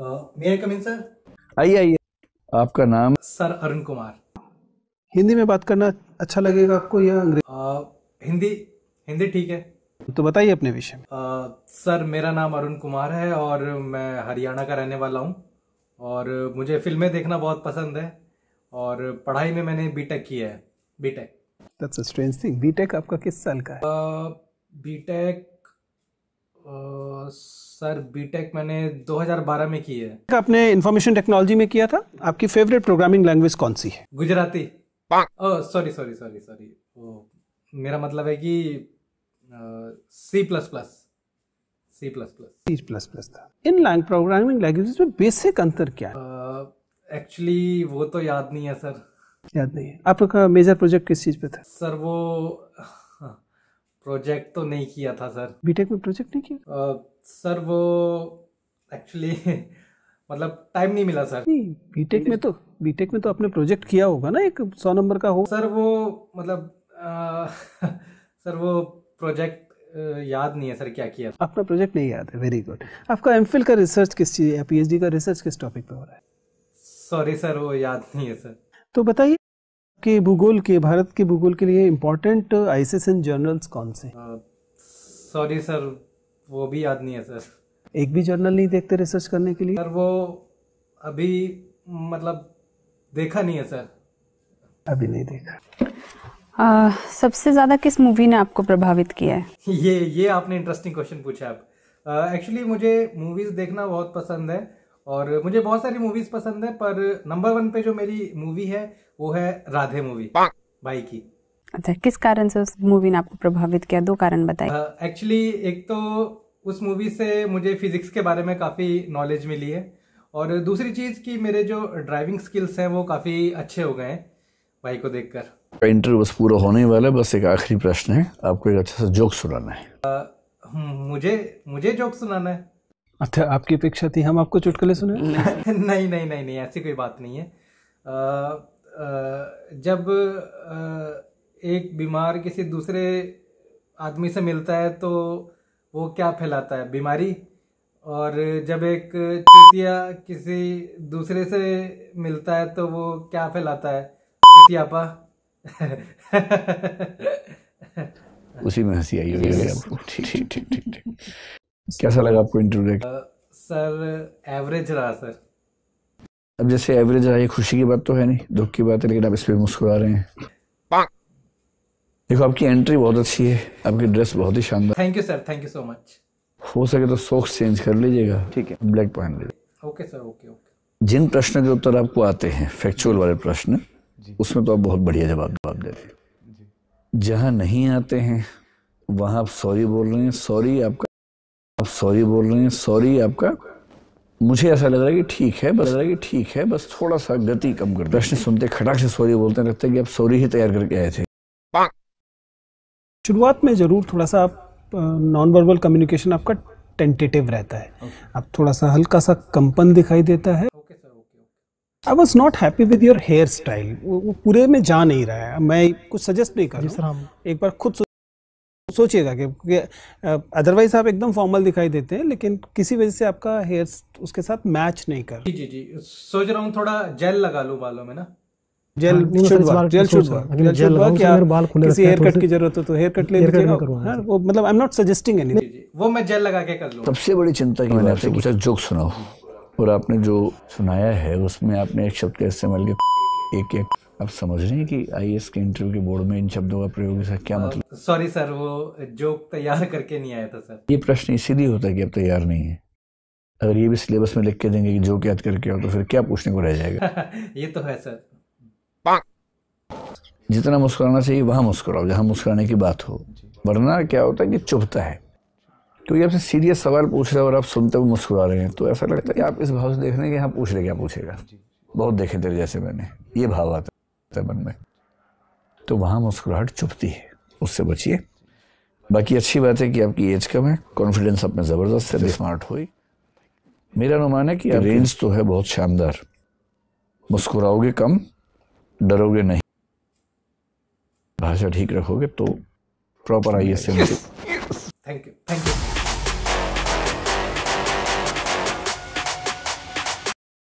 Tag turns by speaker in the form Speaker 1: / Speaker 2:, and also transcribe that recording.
Speaker 1: Come in sir
Speaker 2: आइए आइए। आपका नाम?
Speaker 1: सर अरुण कुमार
Speaker 3: हिंदी में बात करना अच्छा लगेगा आपको या अंग्रेज़ी?
Speaker 1: हिंदी हिंदी ठीक है।
Speaker 3: तो बताइए अपने विषय में।
Speaker 1: अ, सर मेरा नाम अरुण कुमार है और मैं हरियाणा का रहने वाला हूँ। और मुझे फ़िल्में देखना बहुत पसंद है। और पढ़ाई में मैंने बीटेक किया है। BTech
Speaker 3: that's a strange thing BTech आपका किस साल का है?
Speaker 1: बीटेक सर बीटेक मैंने 2012 में की है।
Speaker 3: आपने इंफॉर्मेशन टेक्नोलॉजी में किया था? आपकी फेवरेट प्रोग्रामिंग लैंग्वेज कौन सी है?
Speaker 1: Gujarati. Sorry sorry sorry sorry मेरा मतलब है कि C plus plus C plus plus
Speaker 3: C plus plus था। इन लैंग प्रोग्रामिंग लैंग्वेजेस में बेसिक अंतर क्या है?
Speaker 1: एक्चुअली वो तो याद नहीं है सर।
Speaker 3: याद नहीं है। आपका मेजर प्रोजेक्ट किस चीज़ पे था?
Speaker 1: सर वो प्रोजेक्ट तो नहीं किया था सर।
Speaker 3: बीटेक में प्रोजेक्ट नहीं किया?
Speaker 1: सर वो एक्चुअली मतलब टाइम नहीं मिला सर।
Speaker 3: नहीं बीटेक में तो बीटेक में तो आपने प्रोजेक्ट किया होगा ना एक सौ नंबर का हो।
Speaker 1: सर वो मतलब अ, सर वो प्रोजेक्ट याद नहीं है सर क्या किया था।
Speaker 3: आपका प्रोजेक्ट नहीं याद है वेरी गुड आपका एमफिल का रिसर्च किस चीज़ या पीएचडी का रिसर्च किस टॉपिक पे हो रहा है?
Speaker 1: सॉरी सर वो याद नहीं है सर।
Speaker 3: तो बताइए कि भूगोल के भारत के भूगोल के लिए इम्पोर्टेंट आईसीएसएन जर्नल्स कौन से?
Speaker 1: सॉरी सर वो भी याद नहीं है सर
Speaker 3: एक भी जर्नल नहीं देखते रिसर्च करने के लिए?
Speaker 1: सर वो अभी मतलब देखा नहीं है सर
Speaker 3: अभी नहीं देखा।
Speaker 4: आ, सबसे ज़्यादा किस मूवी ने आपको प्रभावित किया है?
Speaker 1: ये ये आपने इंटरेस्टिंग क्वेश्चन पूछा आप एक्चुअली मुझे मूवीज़ देखना बहुत पसंद है। और मुझे बहुत सारी मूवीज़ पसंद है पर नंबर वन पे जो मेरी मूवी है वो है राधे मूवी भाई की।
Speaker 4: अच्छा किस कारण से उस मूवी ने आपको प्रभावित किया? दो कारण बताइए
Speaker 1: एक्चुअली uh, एक तो उस मूवी से मुझे फिजिक्स के बारे में काफ़ी नॉलेज मिली है और दूसरी चीज़ कि मेरे जो ड्राइविंग स्किल्स हैं वो काफ़ी अच्छे हो गए हैं भाई को देखकर।
Speaker 2: इंटरव्यू बस पूरा होने वाला है बस एक आखिरी प्रश्न है आपको एक अच्छा सा जोक सुनाना है।
Speaker 1: हम्म, मुझे मुझे जोक सुनाना है?
Speaker 3: अच्छा आपकी अपेक्षा थी हम आपको चुटकुले सुने?
Speaker 1: नहीं नहीं नहीं नहीं ऐसी कोई बात नहीं है। अ, अ, जब अ, एक बीमार किसी दूसरे आदमी से मिलता है तो वो क्या फैलाता है? बीमारी? और जब एक चूतिया किसी दूसरे से मिलता है तो वो क्या फैलाता है? चूतियापा।
Speaker 2: उसी में हँसी आई ठीक ठीक ठीक ठीक। कैसा लगा आपको इंटरव्यू देख?
Speaker 1: सर एवरेज रहा सर।
Speaker 2: अब जैसे एवरेज रहा ये खुशी की बात तो है नहीं दुख की बात है लेकिन आप इस पर मुस्कुरा रहे हैं। देखो आपकी एंट्री बहुत अच्छी है आपकी ड्रेस बहुत ही शानदार।
Speaker 1: Thank you sir thank you so much
Speaker 2: हो सके तो सॉक्स चेंज कर लीजिएगा। ठीक है। ब्लैक पहन लीजिए।
Speaker 1: ओके सर ओके ओके
Speaker 2: जिन प्रश्न के उत्तर आपको आते हैं फैक्चुअल वाले प्रश्न उसमें तो आप बहुत बढ़िया जवाब जवाब देते हैं। जहाँ नहीं आते हैं वहाँ आप सॉरी बोल रहे हैं। सॉरी आपका आप सॉरी बोल रहे हैं। सॉरी आपका। मुझे ऐसा लग रहा है कि ठीक है बस लग रहा है कि ठीक है बस थोड़ा सा गति कम कर प्रश्न सुनते खटाक से सॉरी बोलते हैं लगता है कि आप सॉरी ही तैयार करके आए थे।
Speaker 3: शुरुआत में ज़रूर थोड़ा सा आप नॉन वर्बल कम्युनिकेशन आपका टेंटेटिव रहता है। आप थोड़ा सा हल्का सा कंपन दिखाई देता है।
Speaker 1: Okay sir okay okay
Speaker 3: I was not happy with your hair style वो पूरे में जा नहीं रहा है। मैं कुछ सजेस्ट नहीं कर रहा हूँ। एक बार खुद सोचिएगा कि अदरवाइज़ आप एकदम फॉर्मल दिखाई देते हैं लेकिन किसी वजह से आपका हेयर उसके साथ मैच नहीं कर।
Speaker 1: जी जी जी। सोच रहा हूँ थोड़ा जेल लगा लूँ बालों में ना।
Speaker 3: Gel should work gel should work gel should work
Speaker 5: बाल खुले
Speaker 3: किसी हेयर कट की ज़रूरत हो तो हेयर कट ले लीजिएगा। हाँ, वो मतलब I am not suggesting any
Speaker 1: जी जी। वो मैं जेल लगा के कर लूँ।
Speaker 2: सबसे बड़ी चिंता की मैंने आपसे पूछा जोक सुनाओ। और आपने जो सुनाया है उसमें आपने एक शब्द का इस्तेमाल किया? एक एक। आप समझ रहे हैं कि आई के इंटरव्यू के बोर्ड में इन शब्दों का प्रयोग इसका क्या मतलब?
Speaker 1: सॉरी सर वो जोक तैयार करके नहीं आया था सर
Speaker 2: ये प्रश्न इसीलिए होता है कि आप तैयार नहीं है। अगर ये भी सिलेबस में लिख के देंगे कि जोक याद करके आओ तो फिर क्या पूछने को रह जाएगा?
Speaker 1: ये तो है सर
Speaker 2: जितना मुस्कुराना चाहिए वहाँ मुस्कुराओ जहाँ मुस्कुराने की बात हो। वरना क्या होता है कि चुभता है। क्योंकि आपसे सीरियस सवाल पूछ रहे हो और आप सुनते हुए मुस्कुरा रहे हैं तो ऐसा लगता है कि आप इस भाव से देख रहे हैं कि हाँ पूछ रहे क्या पूछेगा? बहुत देखे तेरे जैसे मैंने। ये भाव आता है मन में। तो वहाँ मुस्कुराहट चुपती है। उससे बचिए। बाकी अच्छी बात है कि आपकी एज कम है। कॉन्फिडेंस आप में ज़बरदस्त है। स्मार्ट हुई मेरा अनुमान है कि रेंज तो है बहुत शानदार। मुस्कुराओगे कम डरोगे नहीं। भाषा ठीक रखोगे तो proper I S
Speaker 1: thank you thank you